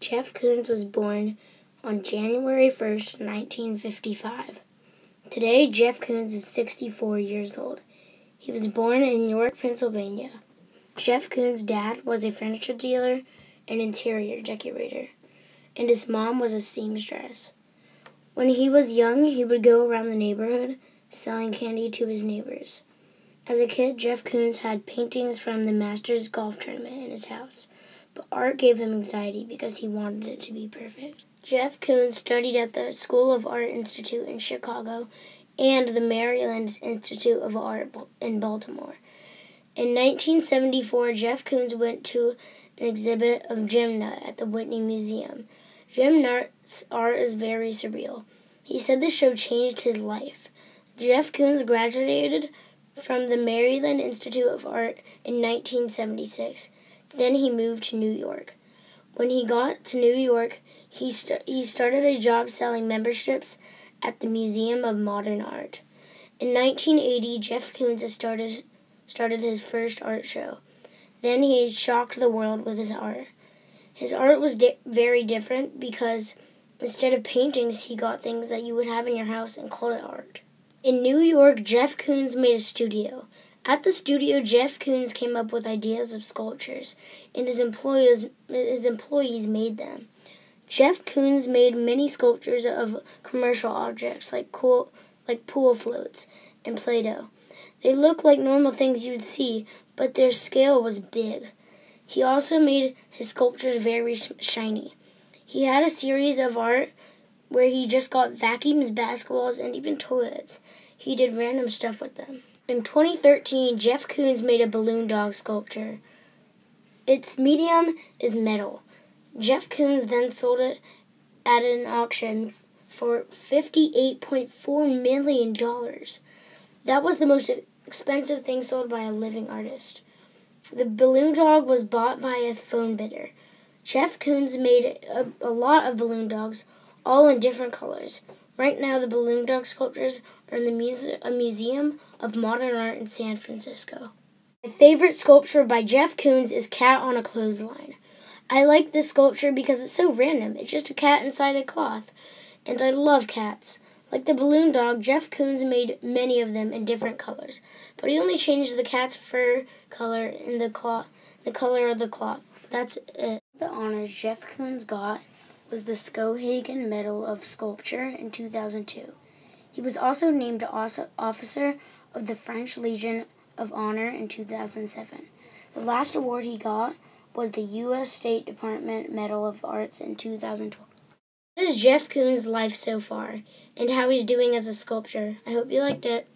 Jeff Koons was born on January 1st, 1955. Today, Jeff Koons is 64 years old. He was born in York, Pennsylvania. Jeff Koons' dad was a furniture dealer and interior decorator, and his mom was a seamstress. When he was young, he would go around the neighborhood selling candy to his neighbors. As a kid, Jeff Koons had paintings from the Masters golf tournament in his house but art gave him anxiety because he wanted it to be perfect. Jeff Koons studied at the School of Art Institute in Chicago and the Maryland Institute of Art in Baltimore. In 1974, Jeff Koons went to an exhibit of Jim Nutt at the Whitney Museum. Jim Nutt's art is very surreal. He said the show changed his life. Jeff Koons graduated from the Maryland Institute of Art in 1976. Then he moved to New York. When he got to New York, he, st- he started a job selling memberships at the Museum of Modern Art. In 1980, Jeff Koons started, started his first art show. Then he shocked the world with his art. His art was di- very different because instead of paintings, he got things that you would have in your house and called it art. In New York, Jeff Koons made a studio. At the studio, Jeff Koons came up with ideas of sculptures, and his employees his employees made them. Jeff Koons made many sculptures of commercial objects like cool like pool floats and Play-Doh. They looked like normal things you'd see, but their scale was big. He also made his sculptures very shiny. He had a series of art where he just got vacuums, basketballs, and even toilets. He did random stuff with them. In 2013, Jeff Koons made a balloon dog sculpture. Its medium is metal. Jeff Koons then sold it at an auction for $58.4 million. That was the most expensive thing sold by a living artist. The balloon dog was bought by a phone bidder. Jeff Koons made a, a lot of balloon dogs, all in different colors. Right now, the balloon dog sculptures are in the muse- a museum of modern art in San Francisco. My favorite sculpture by Jeff Koons is Cat on a Clothesline. I like this sculpture because it's so random. It's just a cat inside a cloth. And I love cats. Like the balloon dog, Jeff Koons made many of them in different colors, but he only changed the cat's fur color in the cloth, the color of the cloth. That's it. The honors Jeff Koons got was the Skowhegan Medal of Sculpture in 2002. He was also named Officer of the French Legion of Honor in 2007. The last award he got was the U.S. State Department Medal of Arts in 2012. What is Jeff Koons' life so far, and how he's doing as a sculptor? I hope you liked it.